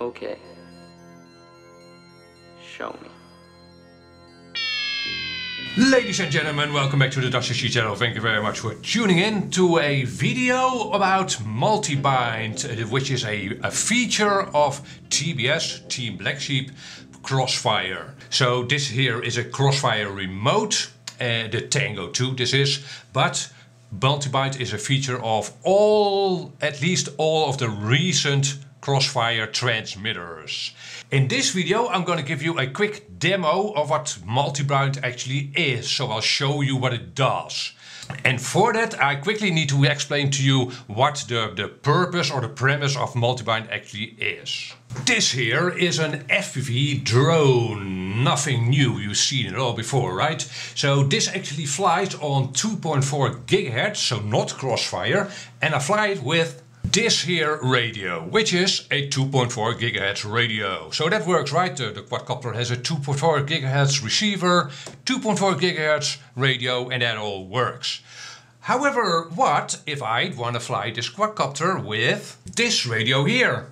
Okay. Show me. Ladies and gentlemen, welcome back to the DutchRC channel. Thank you very much for tuning in to a video about multi-bind, which is a, a feature of TBS, Team Black Sheep, Crossfire. So this here is a Crossfire remote, uh, the Tango 2 this is, but multi-bind is a feature of all, at least all of the recent Crossfire transmitters. In this video I'm going to give you a quick demo of what multi-bind actually is, so I'll show you what it does. And for that I quickly need to explain to you what the, the purpose or the premise of multi-bind actually is. This here is an FPV drone, nothing new, you've seen it all before, right? So this actually flies on 2.4 gigahertz, so not crossfire, and I fly it with this here radio, which is a 2.4 gigahertz radio. So that works, right? The, the quadcopter has a 2.4 gigahertz receiver, 2.4 gigahertz radio, and that all works. However, what if I want to fly this quadcopter with this radio here?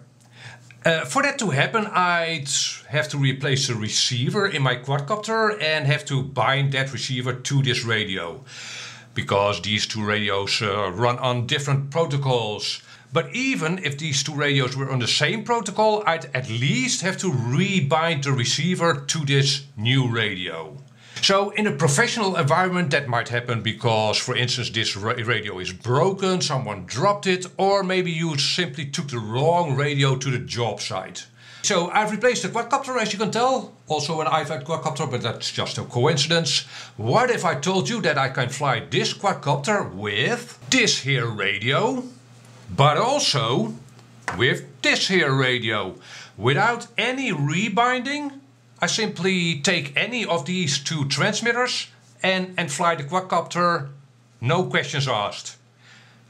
Uh, for that to happen, I'd have to replace the receiver in my quadcopter and have to bind that receiver to this radio. Because these two radios uh, run on different protocols. But even if these two radios were on the same protocol, I'd at least have to rebind the receiver to this new radio. So in a professional environment that might happen because for instance this radio is broken, someone dropped it or maybe you simply took the wrong radio to the job site. So I've replaced the quadcopter as you can tell, also an IVAC quadcopter but that's just a coincidence. What if I told you that I can fly this quadcopter with this here radio but also with this here radio. Without any rebinding, I simply take any of these two transmitters and, and fly the quadcopter, no questions asked.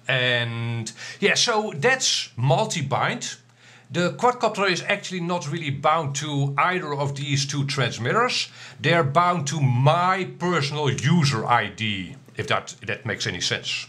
And yeah, so that's multi-bind. The quadcopter is actually not really bound to either of these two transmitters. They're bound to my personal user ID, if that, that makes any sense.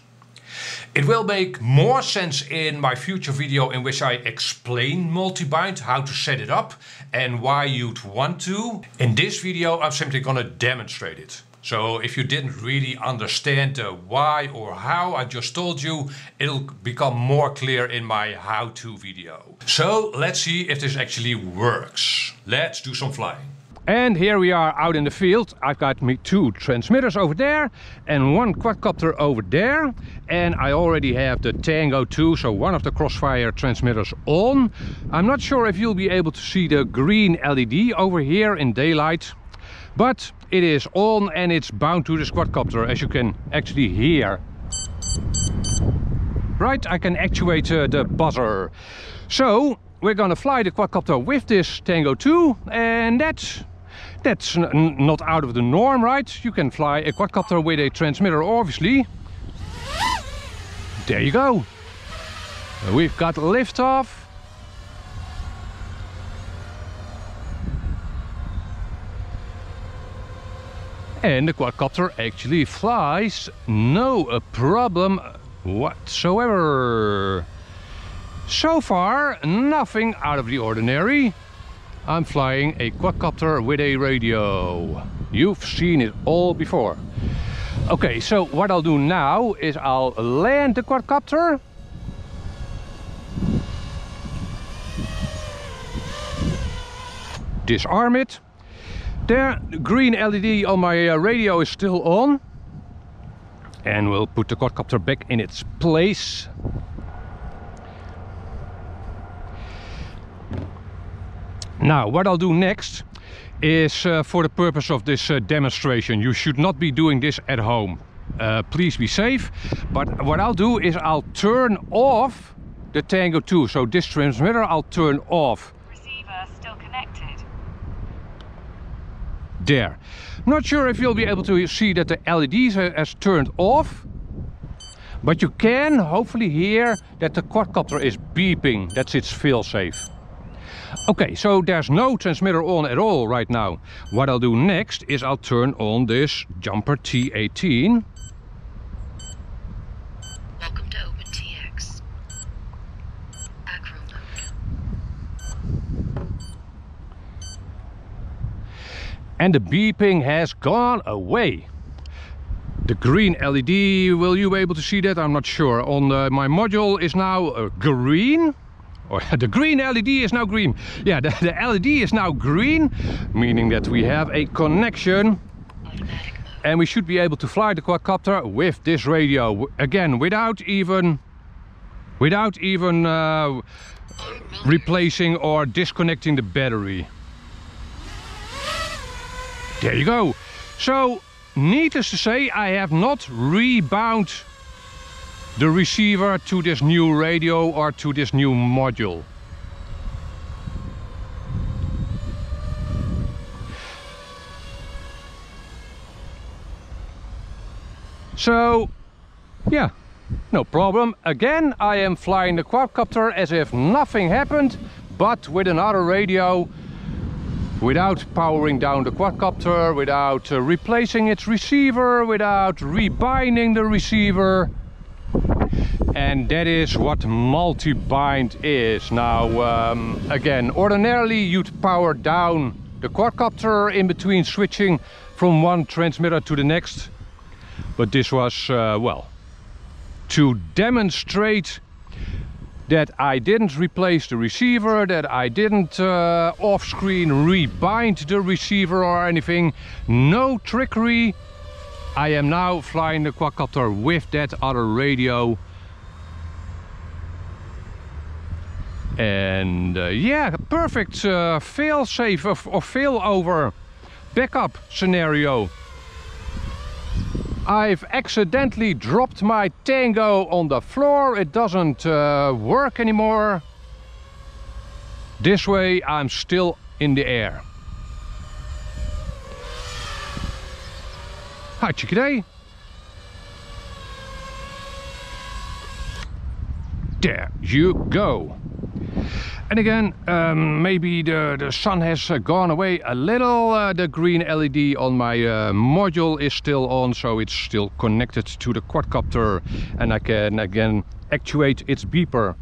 It will make more sense in my future video in which I explain multi-bind, how to set it up and why you'd want to. In this video I'm simply gonna demonstrate it. So if you didn't really understand the why or how I just told you, it'll become more clear in my how-to video. So let's see if this actually works. Let's do some flying. And here we are out in the field. I've got me two transmitters over there and one quadcopter over there. And I already have the Tango 2, so one of the Crossfire transmitters on. I'm not sure if you'll be able to see the green LED over here in daylight. But it is on and it's bound to the quadcopter, as you can actually hear. Right, I can actuate uh, the buzzer. So, we're gonna fly the quadcopter with this Tango 2 and that's that's not out of the norm, right? You can fly a quadcopter with a transmitter, obviously. There you go. We've got liftoff. And the quadcopter actually flies, no uh, problem whatsoever. So far, nothing out of the ordinary. I'm flying a quadcopter with a radio. You've seen it all before. Okay, so what I'll do now is I'll land the quadcopter. Disarm it. There, the green LED on my uh, radio is still on. And we'll put the quadcopter back in its place. Now, what I'll do next is uh, for the purpose of this uh, demonstration. You should not be doing this at home. Uh, please be safe. But what I'll do is I'll turn off the Tango 2. So this transmitter I'll turn off. Receiver still connected. There. Not sure if you'll be able to see that the LEDs has turned off. But you can hopefully hear that the quadcopter is beeping. That's its fail-safe. Okay, so there's no transmitter on at all right now. What I'll do next is I'll turn on this jumper T18. Welcome to OpenTX. Acro mode. And the beeping has gone away. The green LED, will you be able to see that? I'm not sure. On the, my module is now uh, green. Or the green LED is now green. Yeah, the, the LED is now green, meaning that we have a connection. And we should be able to fly the quadcopter with this radio. Again without even without even uh, replacing or disconnecting the battery. There you go. So needless to say I have not rebound the receiver to this new radio or to this new module So, yeah, no problem. Again, I am flying the quadcopter as if nothing happened, but with another radio, without powering down the quadcopter, without uh, replacing its receiver, without rebinding the receiver. And that is what multi-bind is. Now, um, again, ordinarily you'd power down the quadcopter in between switching from one transmitter to the next but this was, uh, well, to demonstrate that I didn't replace the receiver, that I didn't uh, off-screen rebind the receiver or anything. No trickery. I am now flying the quadcopter with that other radio. And uh, yeah, perfect uh, fail-safe or, or fail-over backup scenario. I've accidentally dropped my Tango on the floor. It doesn't uh, work anymore. This way I'm still in the air. Hi Chickaday. There you go. And again, um, maybe the, the sun has gone away a little. Uh, the green LED on my uh, module is still on, so it's still connected to the quadcopter. And I can again actuate its beeper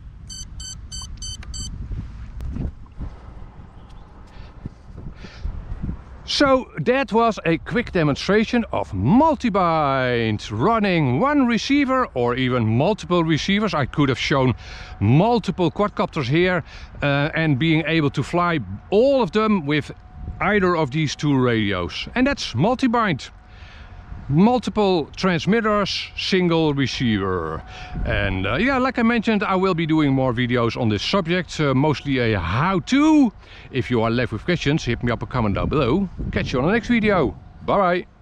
So that was a quick demonstration of multi-bind running one receiver or even multiple receivers. I could have shown multiple quadcopters here uh, and being able to fly all of them with either of these two radios. And that's multi-bind multiple transmitters, single receiver. And uh, yeah, like I mentioned, I will be doing more videos on this subject, uh, mostly a how-to. If you are left with questions, hit me up a comment down below. Catch you on the next video. Bye bye.